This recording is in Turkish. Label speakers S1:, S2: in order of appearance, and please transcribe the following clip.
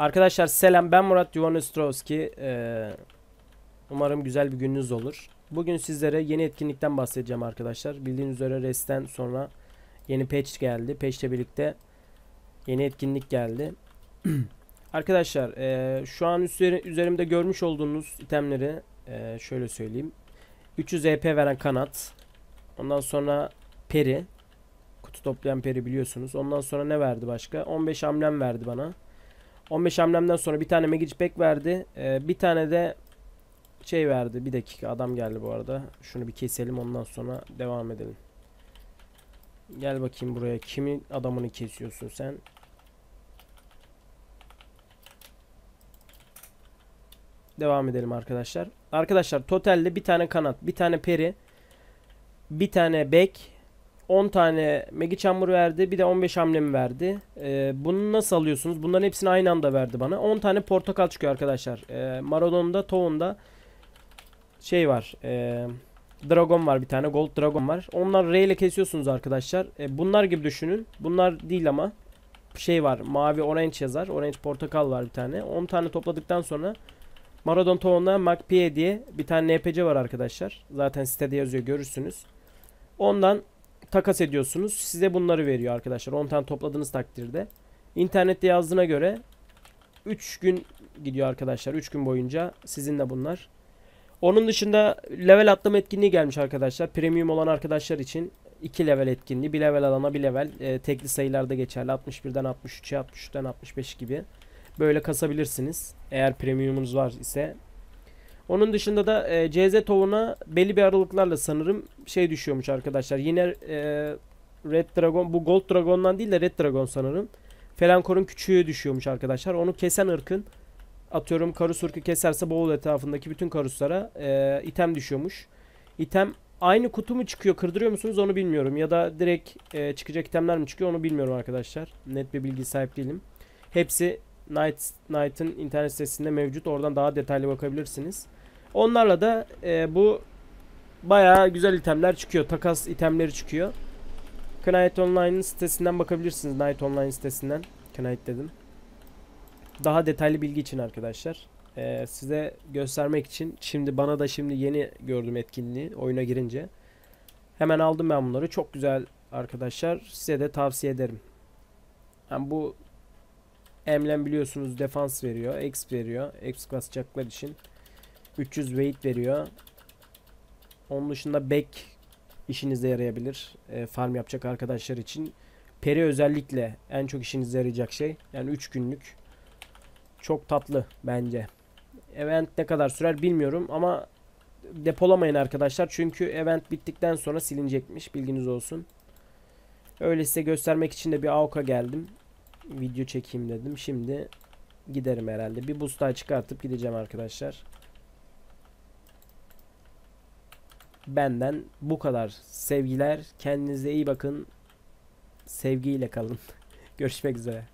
S1: Arkadaşlar selam ben Murat Yuvanostrovski. Ee, umarım güzel bir gününüz olur. Bugün sizlere yeni etkinlikten bahsedeceğim arkadaşlar. Bildiğiniz üzere REST'ten sonra yeni patch geldi. Patch ile birlikte yeni etkinlik geldi. arkadaşlar e, şu an üzeri, üzerimde görmüş olduğunuz itemleri e, şöyle söyleyeyim. 300 EP veren kanat. Ondan sonra peri. Kutu toplayan peri biliyorsunuz. Ondan sonra ne verdi başka? 15 amblem verdi bana. 15 hamlemden sonra bir tane Magic Pack verdi. Ee, bir tane de şey verdi. Bir dakika adam geldi bu arada. Şunu bir keselim ondan sonra devam edelim. Gel bakayım buraya. Kimin adamını kesiyorsun sen? Devam edelim arkadaşlar. Arkadaşlar totalde bir tane kanat, bir tane peri, bir tane bek, 10 tane Megi Chamber verdi. Bir de 15 hamlemi verdi. Ee, bunu nasıl alıyorsunuz? Bunların hepsini aynı anda verdi bana. 10 tane portakal çıkıyor arkadaşlar. Ee, Maradon'da, Toon'da şey var. E, Dragon var bir tane. Gold Dragon var. Onlar R ile kesiyorsunuz arkadaşlar. E, bunlar gibi düşünün. Bunlar değil ama şey var. Mavi orange yazar. Orange portakal var bir tane. 10 tane topladıktan sonra Maradon Toon'da MacPie diye bir tane NPC var arkadaşlar. Zaten sitede yazıyor görürsünüz. Ondan takas ediyorsunuz. Size bunları veriyor arkadaşlar. 10 tane topladığınız takdirde. İnternette yazdığına göre 3 gün gidiyor arkadaşlar. 3 gün boyunca sizinle bunlar. Onun dışında level atlama etkinliği gelmiş arkadaşlar. Premium olan arkadaşlar için 2 level etkinliği. 1 level alana 1 level e, tekli sayılarda geçerli. 61'den 63'e 63'ten 65 gibi. Böyle kasabilirsiniz. Eğer premiumunuz var ise onun dışında da e, CZ tohumuna belli bir aralıklarla sanırım şey düşüyormuş arkadaşlar. Yine e, Red Dragon bu Gold Dragon'dan değil de Red Dragon sanırım. Felankor'un küçüğü düşüyormuş arkadaşlar. Onu kesen ırkın atıyorum karus ırkı keserse boğul etrafındaki bütün karuslara e, item düşüyormuş. İtem aynı kutu mu çıkıyor kırdırıyor musunuz onu bilmiyorum. Ya da direkt e, çıkacak itemler mi çıkıyor onu bilmiyorum arkadaşlar. Net bir bilgi sahip değilim. Hepsi Night Knight'ın internet sitesinde mevcut. Oradan daha detaylı bakabilirsiniz. Onlarla da e, bu bayağı güzel itemler çıkıyor. Takas itemleri çıkıyor. Knight Online'ın sitesinden bakabilirsiniz. Knight Online sitesinden. Knight dedim. Daha detaylı bilgi için arkadaşlar. Ee, size göstermek için şimdi bana da şimdi yeni gördüm etkinliği oyuna girince. Hemen aldım ben bunları. Çok güzel arkadaşlar. Size de tavsiye ederim. Yani bu emblem biliyorsunuz defans veriyor. X veriyor. X basacaklar için. 300 weight veriyor. Onun dışında back işinize yarayabilir. E, farm yapacak arkadaşlar için. Peri özellikle en çok işinize yarayacak şey. Yani 3 günlük. Çok tatlı bence. Event ne kadar sürer bilmiyorum ama depolamayın arkadaşlar. Çünkü event bittikten sonra silinecekmiş. Bilginiz olsun. Öyle size göstermek için de bir AOK'a geldim. Video çekeyim dedim. Şimdi giderim herhalde. Bir boost daha çıkartıp gideceğim arkadaşlar. Benden bu kadar. Sevgiler. Kendinize iyi bakın. Sevgiyle kalın. Görüşmek üzere.